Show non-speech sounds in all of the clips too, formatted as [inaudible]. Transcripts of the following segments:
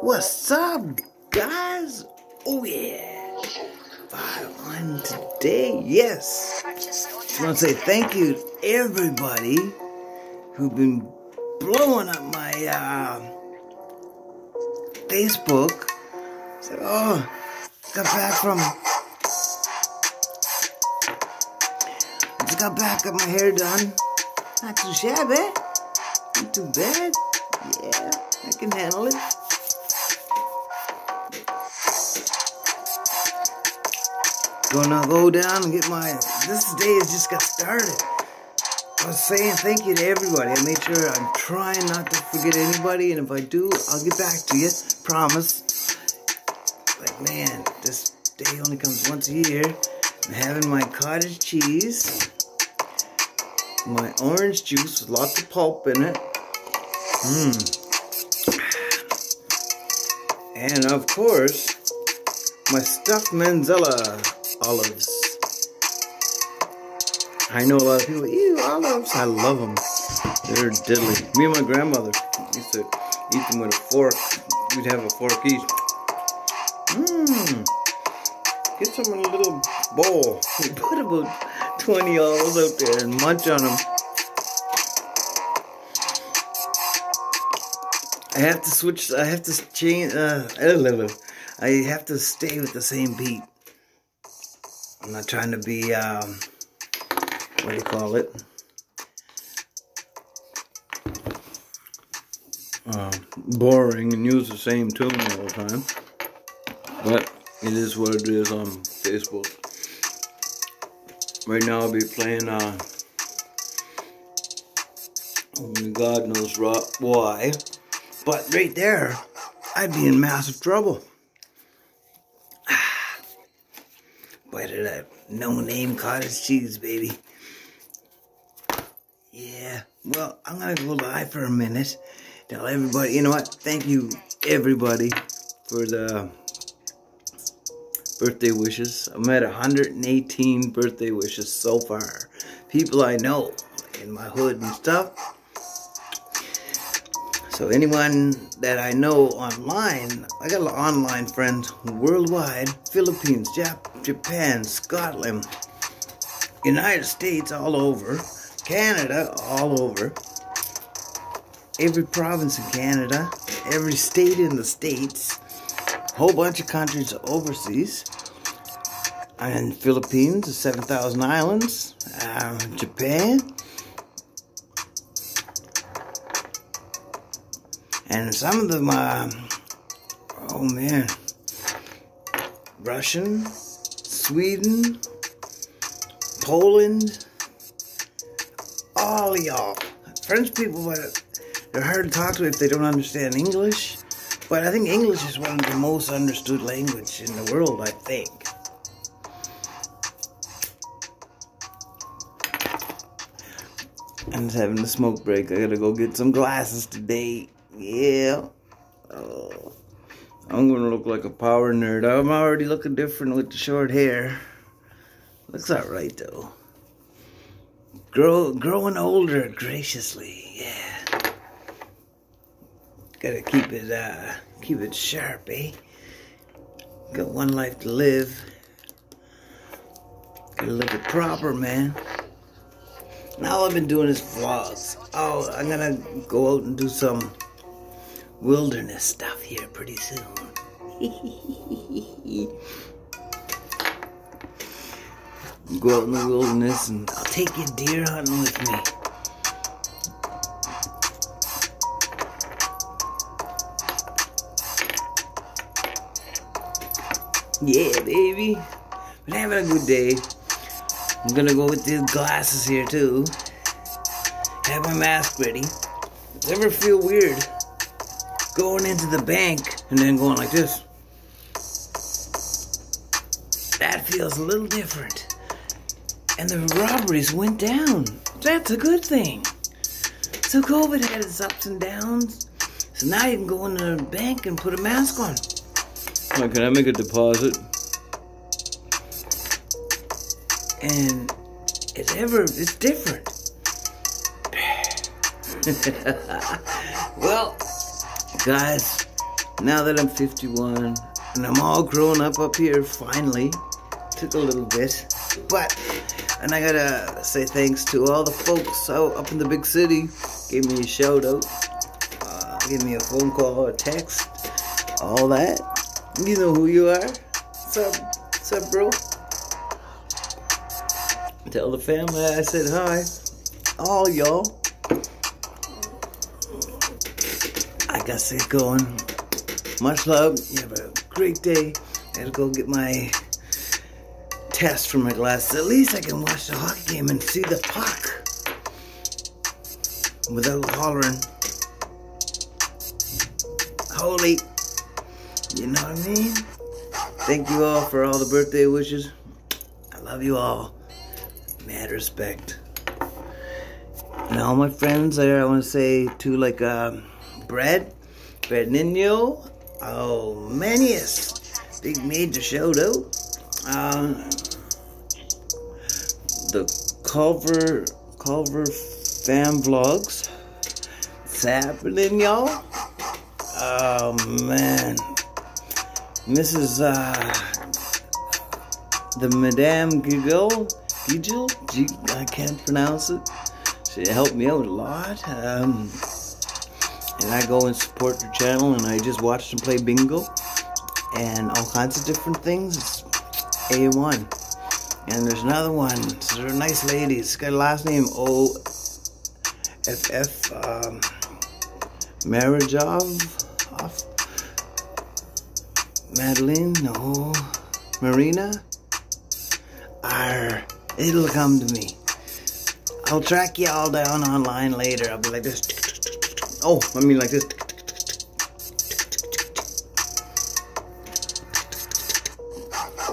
What's up, guys? Oh, yeah. Five on today, yes. Just want to say thank you to everybody who've been blowing up my uh, Facebook. Said, oh, got back from. Just got back, got my hair done. Not too shabby. Not too bad. Yeah, I can handle it. Gonna go down and get my. This day has just got started. I'm saying thank you to everybody. I made sure I'm trying not to forget anybody, and if I do, I'll get back to you. Promise. Like, man, this day only comes once a year. I'm having my cottage cheese, my orange juice with lots of pulp in it. Mmm. And of course, my stuffed Manzella olives. I know a lot of people, ew, olives. I love them. They're deadly. Me and my grandmother used to eat them with a fork. We'd have a fork each. Mmm. Get some in a little bowl. We put about 20 olives out there and munch on them. I have to switch, I have to change, uh, I have to stay with the same beat. I'm not trying to be, um, what do you call it? Uh, boring and use the same tune all the time. But it is what it is on Facebook. Right now I'll be playing, uh, only God knows why. But right there, I'd be in massive trouble. That no-name cottage cheese, baby. Yeah, well, I'm gonna go live for a minute. Tell everybody, you know what? Thank you, everybody, for the birthday wishes. I'm at 118 birthday wishes so far. People I know in my hood and stuff. So anyone that I know online, I got a lot of online friends worldwide, Philippines, Jap Japan, Scotland, United States, all over, Canada, all over, every province in Canada, every state in the States, whole bunch of countries overseas, and Philippines, the 7,000 islands, uh, Japan, And some of them, uh, oh man, Russian, Sweden, Poland, all y'all. French people, but they're hard to talk to if they don't understand English. But I think English is one of the most understood language in the world, I think. I'm just having a smoke break. I gotta go get some glasses today. Yeah. Oh. I'm gonna look like a power nerd. I'm already looking different with the short hair. Looks alright though. Grow, growing older graciously, yeah. Gotta keep it, uh, keep it sharp, eh? Got one life to live. Gotta live it proper, man. Now I've been doing is vlogs. Oh, I'm gonna go out and do some wilderness stuff here pretty soon. [laughs] Go out in the wilderness and I'll take you deer hunting with me. Yeah, baby. Been having a good day. I'm gonna go with these glasses here too. Have my mask ready. Never feel weird? Going into the bank and then going like this. That feels a little different. And the robberies went down. That's a good thing. So COVID had its ups and downs. So now you can go into the bank and put a mask on. Can I make a deposit? And it's ever, it's different. [laughs] well, guys, now that I'm 51 and I'm all grown up up here finally, took a little bit, but, and I gotta say thanks to all the folks out up in the big city, gave me a shout out, uh, gave me a phone call, a text, all that. You know who you are. What's up, what's up bro? Tell the family I said hi. All y'all. I got to get going. Much love. You have a great day. I gotta go get my test for my glasses. At least I can watch the hockey game and see the puck without hollering. Holy. You know what I mean? Thank you all for all the birthday wishes. I love you all. Mad respect. And all my friends there, I want to say to like uh, Brad, Brad Nino, oh Manius, big major shout out. Um, the Culver Culver Fam Vlogs. What's happening, y'all? Oh man, Mrs. Uh, the Madame Giggle, Giggle, I can't pronounce it. She helped me out a lot. Um, and I go and support her channel, and I just watch them play bingo and all kinds of different things. It's A1. And there's another one. They're nice ladies. It's got a last name O F F um, Marajov. Off. Madeline, no. Marina. R. It'll come to me. I'll track you all down online later. I'll be like this. Oh, I mean like this.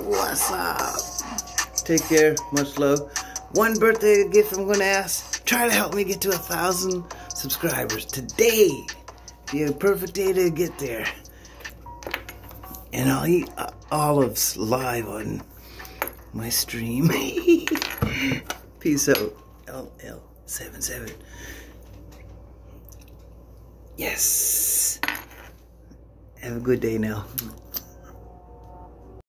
What's up? Take care. Much love. One birthday gift I'm going to ask. Try to help me get to a thousand subscribers today. Be a perfect day to get there. And I'll eat uh, olives live on my stream. [laughs] Peace out. LL77. Yes. Have a good day now.